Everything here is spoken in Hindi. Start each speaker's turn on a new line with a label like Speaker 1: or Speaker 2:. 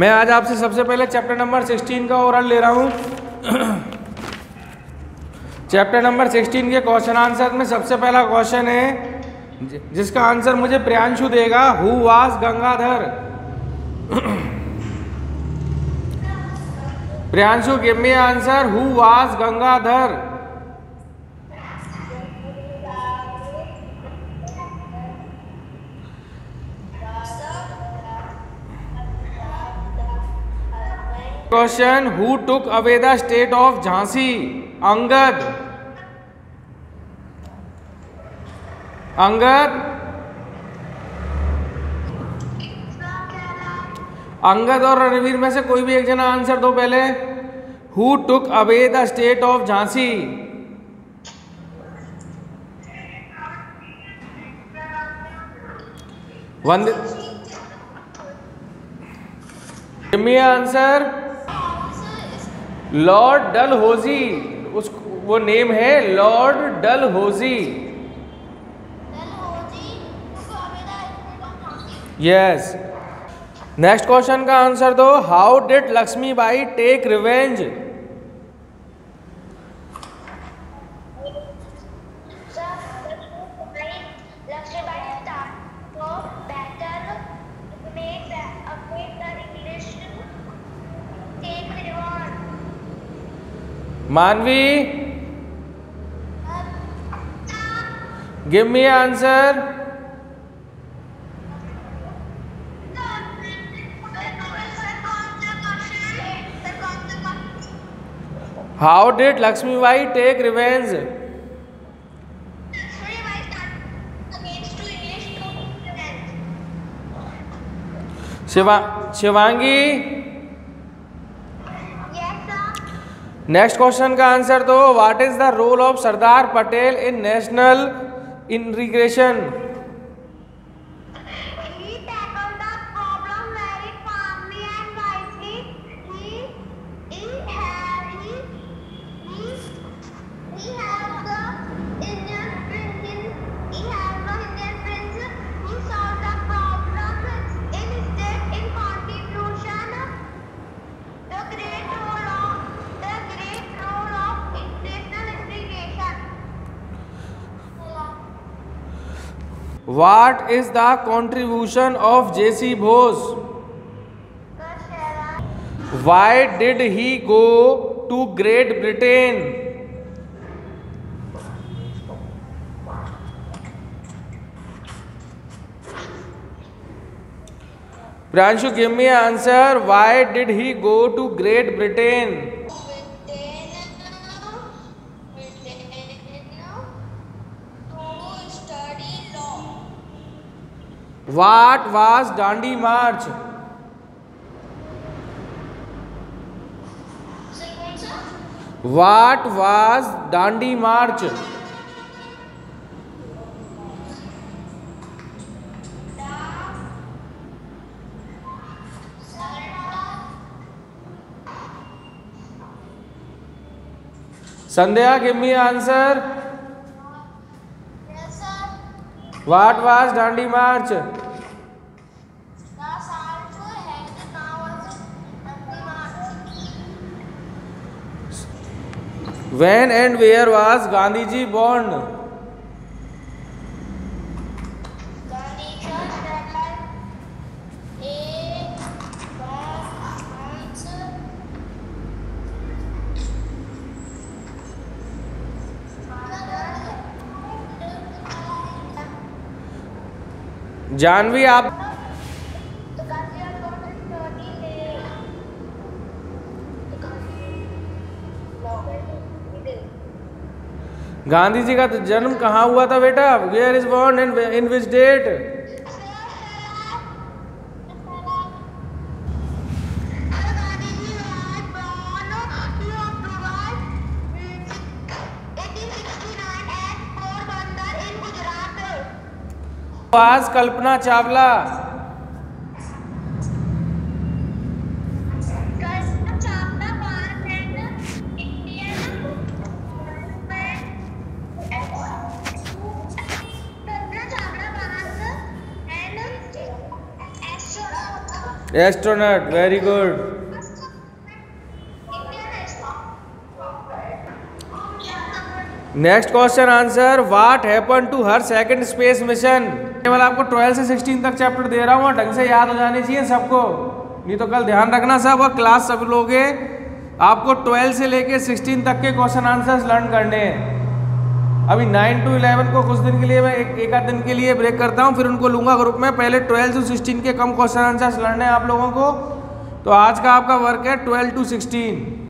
Speaker 1: मैं आज आपसे सबसे पहले चैप्टर नंबर 16 का ओवरऑल ले रहा हूँ चैप्टर नंबर 16 के क्वेश्चन आंसर में सबसे पहला क्वेश्चन है जिसका आंसर मुझे प्रियांशु देगा who was Gangadhar Priyanshu give me answer who was Gangadhar question who took away the state of Jhansi Angad Angad Angad और रणवीर में से कोई भी एक जना आंसर दो पहले who took away the state of Jhansi one answer Lord Dalhousie उस वो नेम है Lord Dalhousie yes next question का आंसर दो how did Lakshmi Bai take revenge Manvi give me answer how did Lakshmi Bai take revenge Shiva Shivangi next question का आंसर दो what is the role of Sardar Patel in national integration What is the contribution of J.C. Bose? Why did he go to Great Britain? Priyanshu, give me an answer. Why did he go to Great Britain? What was Dandi march what was Dandi march Sandhya give me answer What was Dandi March? The had Dandi March. When and where was Gandhiji born? Janhvi आप गांधी जी का जन्म कहाँ हुआ था बेटा where is born in which date आज Kalpana Chawla astronaut very good next question answer what happen to her second space mission केवल आपको ट्वेल्थ से सिक्सटीन तक चैप्टर दे रहा हूँ और ढंग से याद हो जाने चाहिए सबको नहीं तो कल ध्यान रखना सब और क्लास सब लोग आपको ट्वेल्व से लेके सिक्सटीन तक के क्वेश्चन आंसर्स लर्न करने हैं अभी नाइन टू इलेवन को कुछ दिन के लिए मैं एक एक आध दिन के लिए ब्रेक करता हूँ फिर उनको लूंगा ग्रुप में पहले ट्वेल्व टू सिक्सटीन के कम क्वेश्चन आंसर्स लर्न है आप लोगों को तो आज का आपका वर्क है ट्वेल्व टू सिक्सटीन